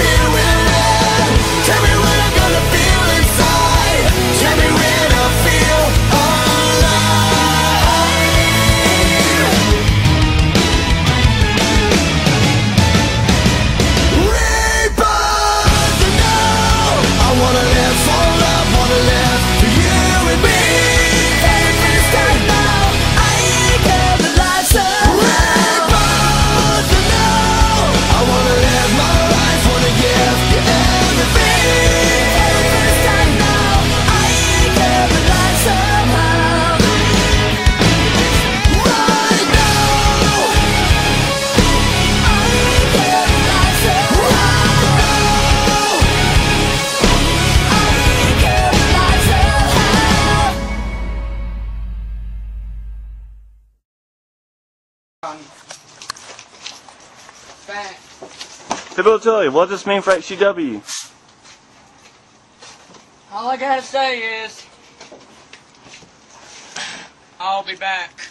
feel Back. Hey, Bill Tilly, what does this mean for XCW? All I gotta say is, I'll be back.